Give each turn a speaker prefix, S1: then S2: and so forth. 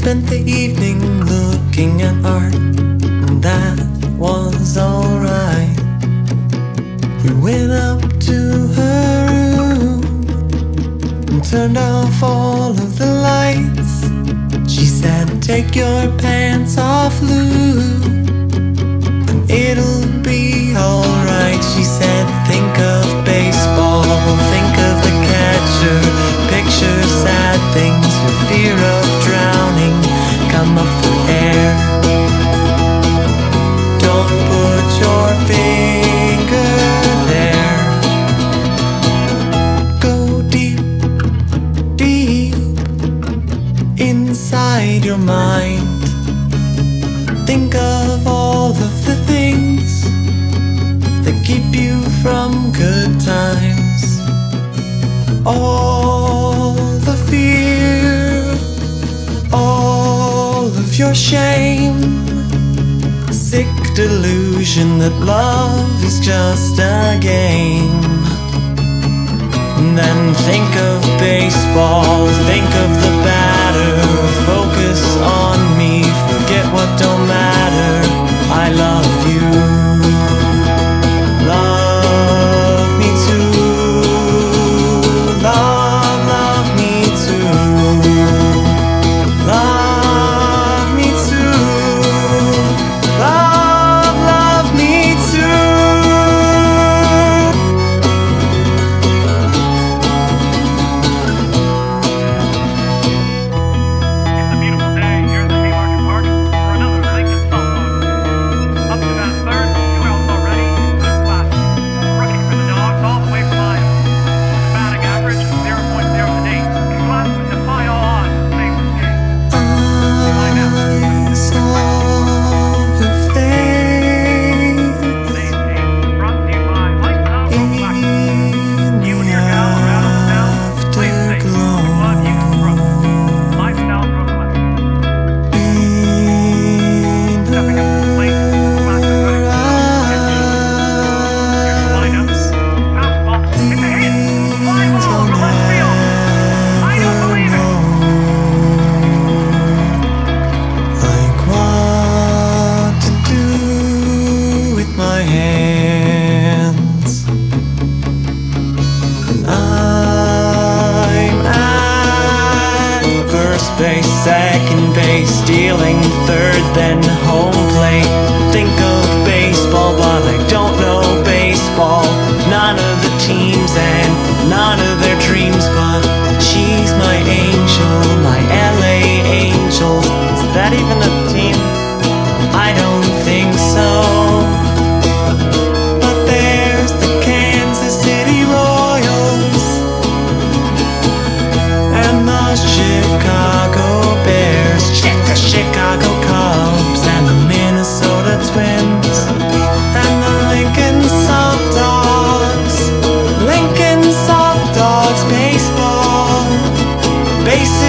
S1: spent the evening looking at art, and that was alright. We went up to her room and turned off all of the lights. She said, Take your pants off, Lou, and it'll be alright. She said, put your finger there. Go deep inside your mind. Think of all of the things That keep you from good times. All the fear All of your shame sick delusion that love is just a game. And then think of base, second base, stealing third, then home plate. Think of baseball, but I don't know baseball. None of the teams and none of face